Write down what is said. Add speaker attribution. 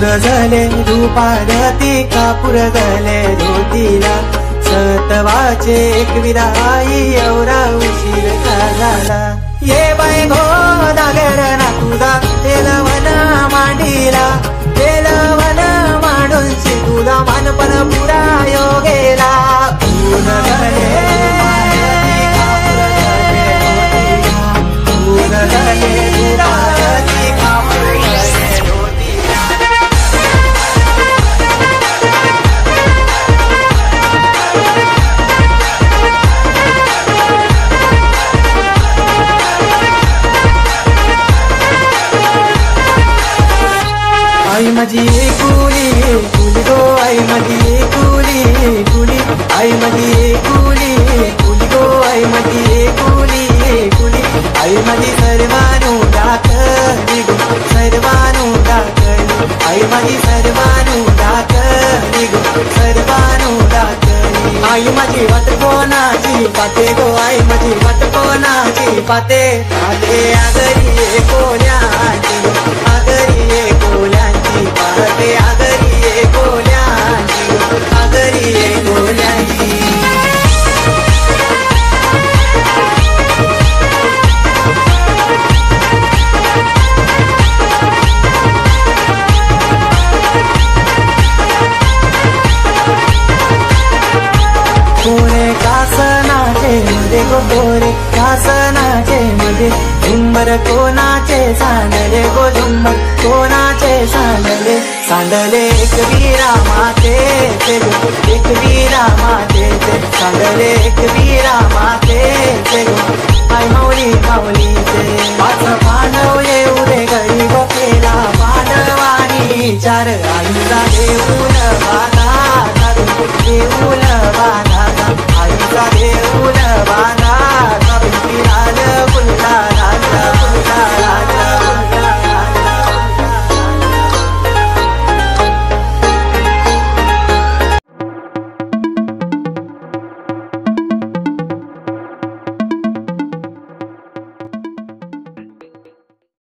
Speaker 1: झाले रूपारती कापूर झाले? धोतीला सतवाचे एक विराई एवढा उशीर झाला? ये बाय माझी कुली कुली गो आई माझी कुली कुली आई माझी कुली कुली गो आई माझी कुली कुली आई माझी सर्वानु डाकली गो सर्वानु डाकली आई माझी सर्वानु डाकली गो सर्वानु डाकली आई माझी वाट कोणाची पाते गो, आई माझी वाट कोणाची पाते पाते आगरी कोण्याची कोल्यांची पाहते आगरी ये कोल्यांची आगरी ये कोल्यांची कोणे कासनाचे मध्ये गोरे कासनाचे मध्ये झुंबर कोणाचे सांडले गो सांडले एक वीरा मातेचे एक वीरा मातेचे सांडले एक वीरा मातेचे माय माऊली माऊलीचे माझं मानव येऊ दे गरीब केला पानवानी चार आयुधा देऊन बाधा देऊन बाधा.